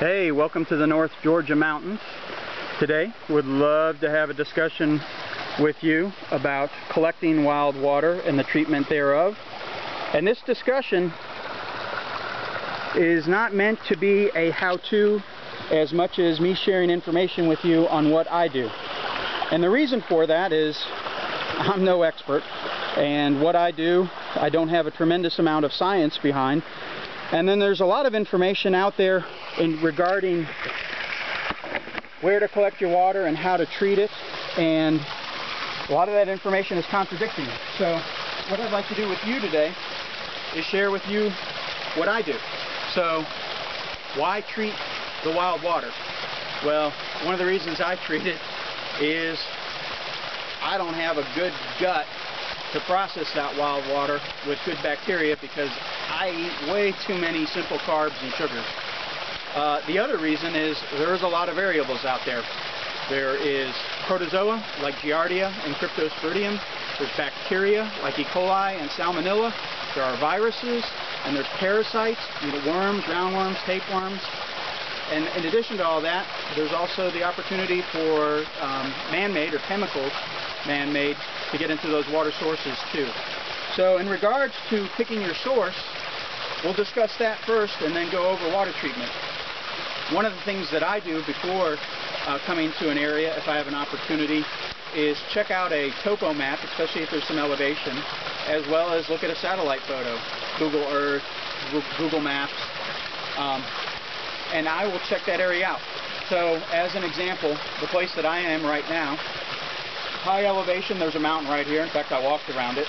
Hey, welcome to the North Georgia Mountains. Today, would love to have a discussion with you about collecting wild water and the treatment thereof. And this discussion is not meant to be a how-to as much as me sharing information with you on what I do. And the reason for that is I'm no expert and what I do I don't have a tremendous amount of science behind and then there's a lot of information out there in regarding where to collect your water and how to treat it. And a lot of that information is contradicting it. So what I'd like to do with you today is share with you what I do. So why treat the wild water? Well, one of the reasons I treat it is I don't have a good gut to process that wild water with good bacteria because I eat way too many simple carbs and sugars. Uh, the other reason is there's a lot of variables out there. There is protozoa like Giardia and Cryptosporidium. There's bacteria like E. coli and Salmonella. There are viruses and there's parasites, you know, worms, roundworms, tapeworms. And in addition to all that, there's also the opportunity for um, man-made or chemicals man-made to get into those water sources too. So in regards to picking your source, we'll discuss that first and then go over water treatment. One of the things that I do before uh, coming to an area, if I have an opportunity, is check out a topo map, especially if there's some elevation, as well as look at a satellite photo, Google Earth, Google Maps, um, and I will check that area out. So as an example, the place that I am right now, high elevation, there's a mountain right here. In fact, I walked around it.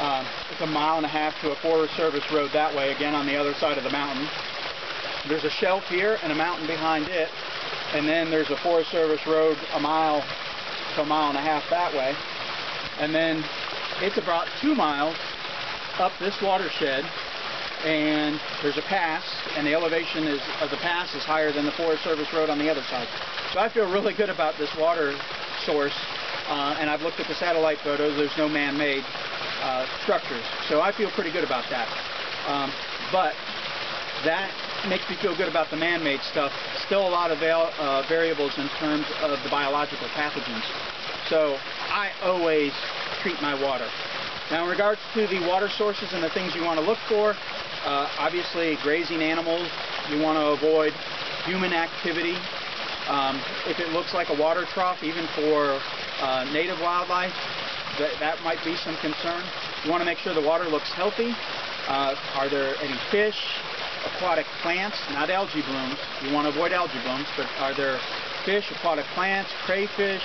Um, it's a mile and a half to a Forest Service road that way, again on the other side of the mountain. There's a shelf here and a mountain behind it, and then there's a Forest Service road a mile to a mile and a half that way. And then it's about two miles up this watershed, and there's a pass, and the elevation is, of the pass is higher than the Forest Service road on the other side. So I feel really good about this water source uh, and I've looked at the satellite photos, there's no man-made uh, structures. So I feel pretty good about that. Um, but that makes me feel good about the man-made stuff. Still a lot of uh, variables in terms of the biological pathogens. So I always treat my water. Now in regards to the water sources and the things you want to look for, uh, obviously grazing animals, you want to avoid human activity. Um, if it looks like a water trough, even for uh, native wildlife, that, that might be some concern. You want to make sure the water looks healthy. Uh, are there any fish, aquatic plants, not algae blooms. You want to avoid algae blooms, but are there fish, aquatic plants, crayfish,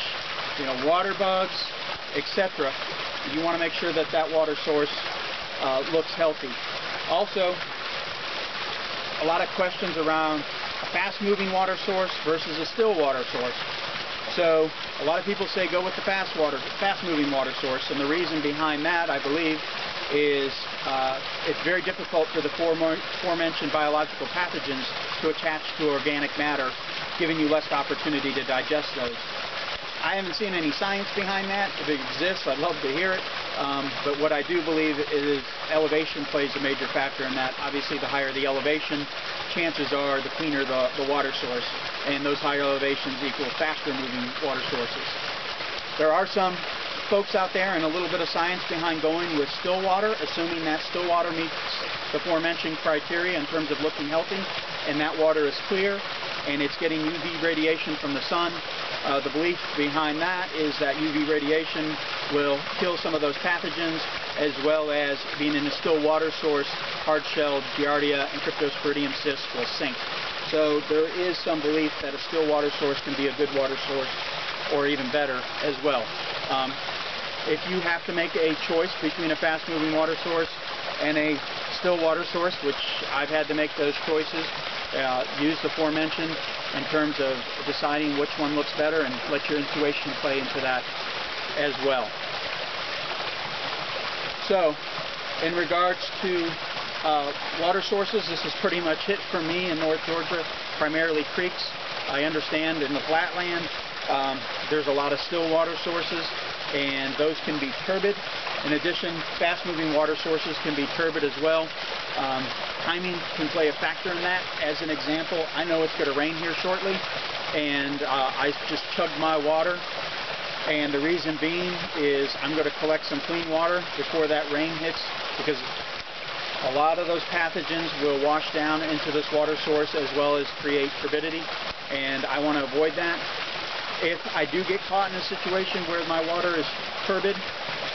you know, water bugs, etc. You want to make sure that that water source uh, looks healthy. Also, a lot of questions around a fast-moving water source versus a still water source. So a lot of people say go with the fast water, fast-moving water source, and the reason behind that, I believe, is uh, it's very difficult for the aforementioned biological pathogens to attach to organic matter, giving you less opportunity to digest those. I haven't seen any science behind that. If it exists, I'd love to hear it. Um, but what I do believe is elevation plays a major factor in that. Obviously, the higher the elevation, chances are the cleaner the, the water source. And those higher elevations equal faster moving water sources. There are some folks out there and a little bit of science behind going with still water, assuming that still water meets the aforementioned criteria in terms of looking healthy, and that water is clear, and it's getting UV radiation from the sun. Uh, the belief behind that is that UV radiation will kill some of those pathogens, as well as being in a still water source, hard-shelled Giardia and Cryptosporidium cysts will sink. So there is some belief that a still water source can be a good water source, or even better as well. Um, if you have to make a choice between a fast-moving water source and a still water source, which I've had to make those choices, uh, use the aforementioned in terms of deciding which one looks better and let your intuition play into that as well. So, in regards to uh, water sources, this is pretty much it for me in North Georgia, primarily creeks. I understand in the flatland um, there's a lot of still water sources. and those can be turbid. In addition, fast-moving water sources can be turbid as well. Um, timing can play a factor in that. As an example, I know it's going to rain here shortly, and uh, I just chugged my water. And the reason being is I'm going to collect some clean water before that rain hits because a lot of those pathogens will wash down into this water source as well as create turbidity and I want to avoid that. If I do get caught in a situation where my water is turbid,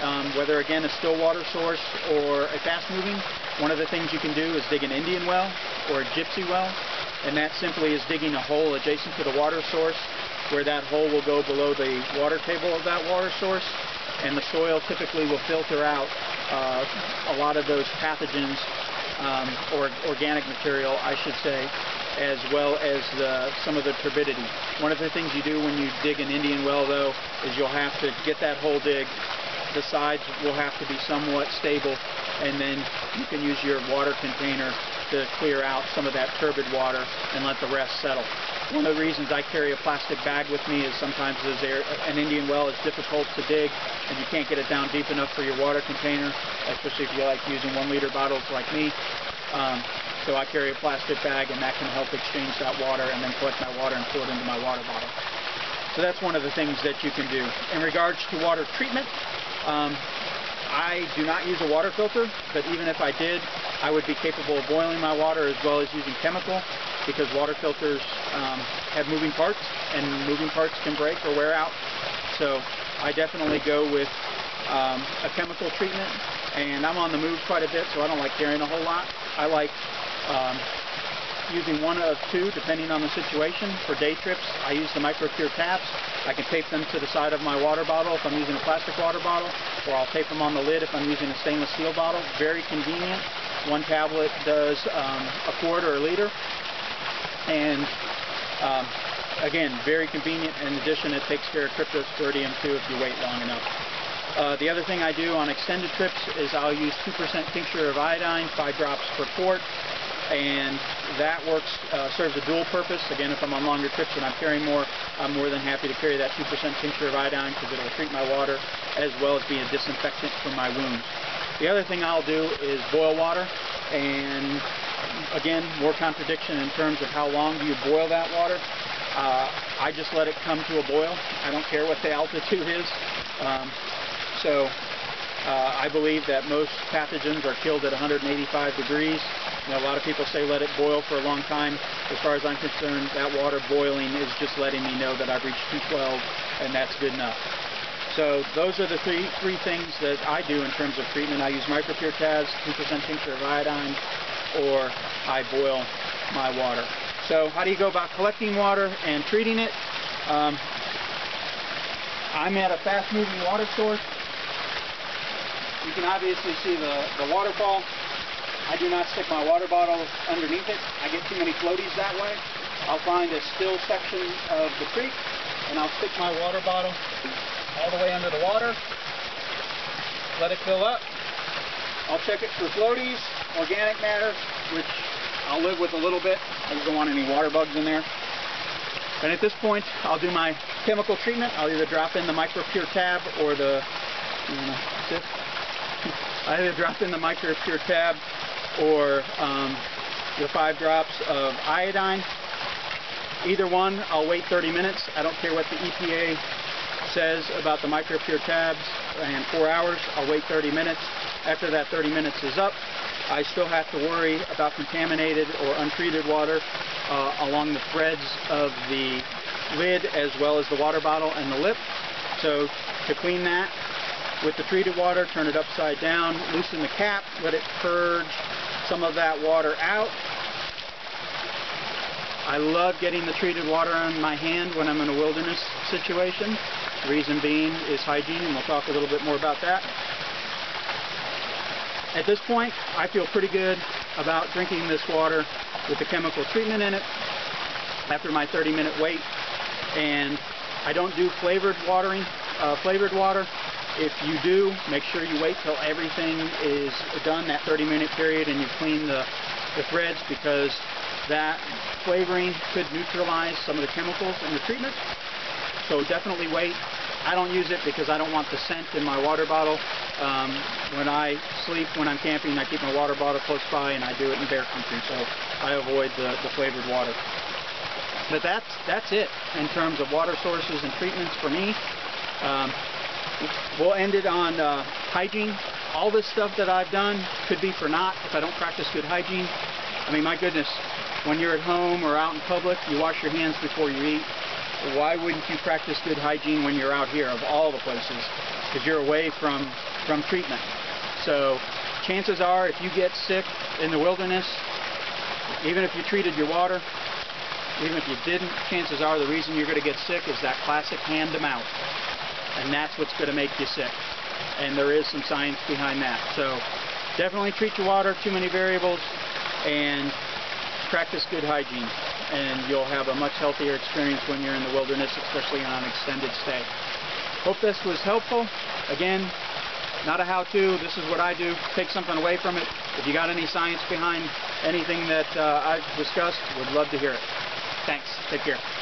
um, whether again a still water source or a fast moving, one of the things you can do is dig an Indian well or a gypsy well and that simply is digging a hole adjacent to the water source where that hole will go below the water table of that water source and the soil typically will filter out uh, a lot of those pathogens um, or organic material I should say as well as the, some of the turbidity. One of the things you do when you dig an Indian well though is you'll have to get that hole dig. The sides will have to be somewhat stable and then you can use your water container to clear out some of that turbid water and let the rest settle. One of the reasons I carry a plastic bag with me is sometimes an Indian well is difficult to dig and you can't get it down deep enough for your water container, especially if you like using one liter bottles like me. Um, so I carry a plastic bag and that can help exchange that water and then collect my water and pour it into my water bottle. So that's one of the things that you can do. In regards to water treatment, um, I do not use a water filter, but even if I did, I would be capable of boiling my water as well as using chemical because water filters um, have moving parts and moving parts can break or wear out. So I definitely go with um, a chemical treatment and I'm on the move quite a bit so I don't like carrying a whole lot. I like um, using one of two depending on the situation. For day trips, I use the Micropur tabs. I can tape them to the side of my water bottle if I'm using a plastic water bottle, or I'll tape them on the lid if I'm using a stainless steel bottle. Very convenient. One tablet does um, a quart or a liter. And um, again, very convenient. In addition, it takes care of cryptosporidium too if you wait long enough. Uh, the other thing I do on extended trips is I'll use 2% tincture of iodine, 5 drops per quart, and that works, uh, serves a dual purpose. Again, if I'm on longer trips and I'm carrying more, I'm more than happy to carry that 2% tincture of iodine because it will treat my water as well as be a disinfectant for my wounds. The other thing I'll do is boil water, and again, more contradiction in terms of how long do you boil that water. Uh, I just let it come to a boil. I don't care what the altitude is. Um, so uh, I believe that most pathogens are killed at 185 degrees. A lot of people say let it boil for a long time. As far as I'm concerned, that water boiling is just letting me know that I've reached 212 and that's good enough. So those are the three, three things that I do in terms of treatment. I use Micropur tabs, 2% tincture of iodine, or I boil my water. So how do you go about collecting water and treating it? Um, I'm at a fast-moving water source. You can obviously see the, the waterfall. I do not stick my water bottle underneath it. I get too many floaties that way. I'll find a still section of the creek and I'll stick my water bottle all the way under the water. Let it fill up. I'll check it for floaties, organic matter, which I'll live with a little bit. I don't want any water bugs in there. And at this point, I'll do my chemical treatment. I'll either drop in the Micropur tab or the, you know, I either drop in the Micropur tab or um, the five drops of iodine. Either one, I'll wait 30 minutes. I don't care what the EPA says about the Micropur tabs and four hours. I'll wait 30 minutes. After that 30 minutes is up, I still have to worry about contaminated or untreated water uh, along the threads of the lid as well as the water bottle and the lip. So to clean that, with the treated water, turn it upside down, loosen the cap, let it purge some of that water out. I love getting the treated water on my hand when I'm in a wilderness situation. Reason being is hygiene, and we'll talk a little bit more about that. At this point, I feel pretty good about drinking this water with the chemical treatment in it after my 30 minute wait. And I don't do flavored watering, uh, flavored water. If you do, make sure you wait till everything is done, that 30 minute period, and you clean the, the threads because that flavoring could neutralize some of the chemicals in the treatment. So definitely wait. I don't use it because I don't want the scent in my water bottle. Um, when I sleep, when I'm camping, I keep my water bottle close by, and I do it in bear country, so I avoid the, the flavored water. But that's that's it in terms of water sources and treatments for me. We'll end it on uh, hygiene. All this stuff that I've done could be for naught if I don't practice good hygiene. I mean, my goodness, when you're at home or out in public, you wash your hands before you eat. Why wouldn't you practice good hygiene when you're out here of all the places? Because you're away from, from treatment. So chances are if you get sick in the wilderness, even if you treated your water, even if you didn't, chances are the reason you're going to get sick is that classic hand to mouth. And that's what's going to make you sick. And there is some science behind that. So definitely treat your water, too many variables, and practice good hygiene and you'll have a much healthier experience when you're in the wilderness, especially on an extended stay. Hope this was helpful. Again, not a how-to. This is what I do. Take something away from it. If you got any science behind anything that uh, I've discussed, would love to hear it. Thanks. Take care.